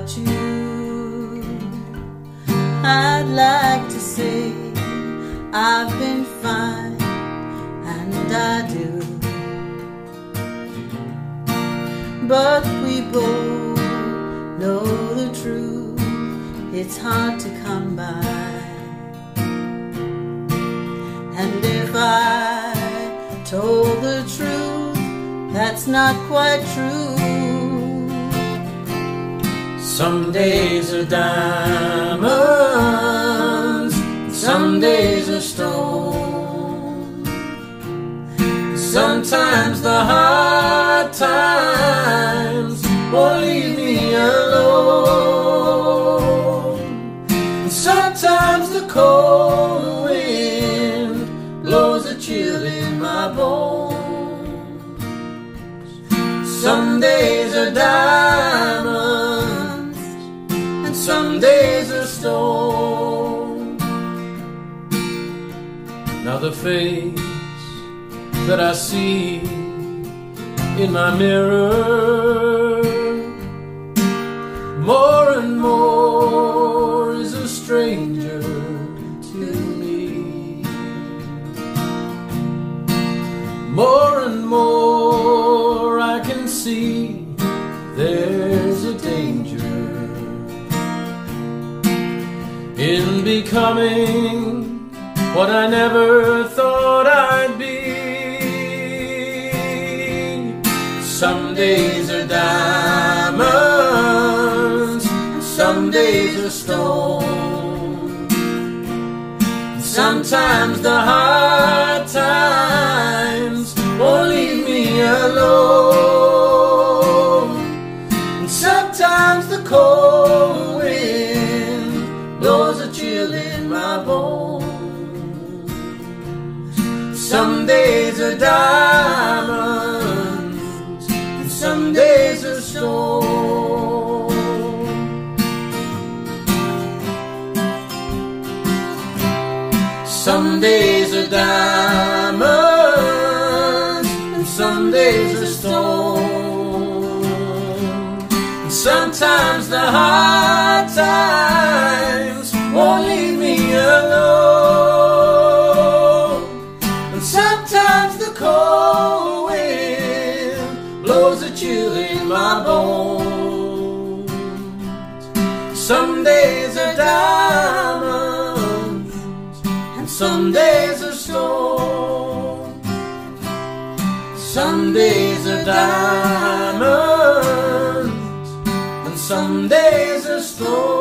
about you. I'd like to say I've been fine, and I do. But we both know the truth, it's hard to come by. And if I told the truth, that's not quite true. Some days are diamonds, some days are stone. Sometimes the hard times won't leave me alone. Sometimes the cold wind blows a chill in my bones. Some days are diamonds, some days are stone. Now the face that I see in my mirror more and more is a stranger to me. More and more I can see in becoming what I never thought I'd be. Some days are diamonds, some days are stone. Sometimes the hard times won't leave me alone. Sometimes the cold Some days are diamonds, and some days are stone. Some days are diamonds, and some days are stone. And sometimes the hard times my bones. Some days are diamonds, and some days are stones. Some days are diamonds, and some days are stones.